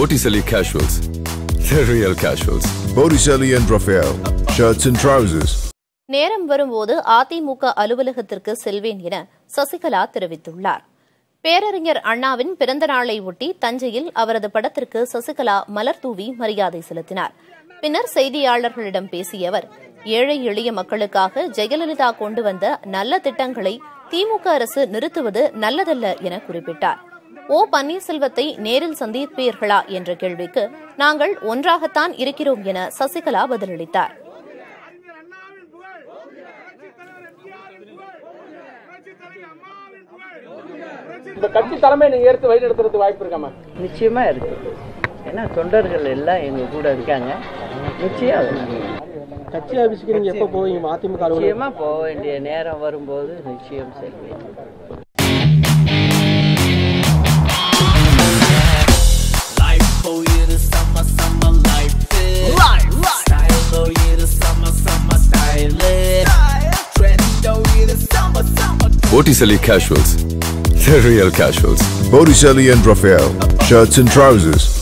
Botticelli Casuals. The real casuals. Botticelli and Raphael, shirts and trousers. நேரம் வரும்போது அதிமுக அலுவலகத்திற்கு செல்வேன் என சசிகலா தெரிவித்துள்ளார் பேரறிஞர் அண்ணாவின் பிறந்த நாளை ஒட்டி தஞ்சையில் அவரது படத்திற்கு சசிகலா மலர் தூவி மரியாதை செலுத்தினார் பின்னர் செய்தியாளர்களிடம் பேசிய அவர் ஏழை எளிய மக்களுக்காக ஜெயலலிதா கொண்டு வந்த நல்ல திட்டங்களை திமுக அரசு நிறுத்துவது நல்லதல்ல என குறிப்பிட்டார் ஓ பன்னீர்செல்வத்தை நேரில் சந்திப்பீர்களா என்ற கேள்விக்கு நாங்கள் ஒன்றாகத்தான் இருக்கிறோம் என சசிகலா பதிலளித்தார். இந்த கட்சி தலைமை நீங்க எடுத்து வழி நடத்துறதுக்கு வாய்ப்பு இருக்காம நிச்சயமா இருக்கு. ஏன்னா தொண்டர்கள் எல்லாம் எங்க கூட இருக்காங்க. நிச்சயம். கட்சி ஆபீஸ்க்கு நீங்க எப்ப போவீங்க? அதிமுக நிச்சயமா போக வேண்டிய நேரம் வரும்போது நிச்சயம் செல்வேன். Botticelli Casuals. The real casuals. Botticelli and Raphael, shirts and trousers.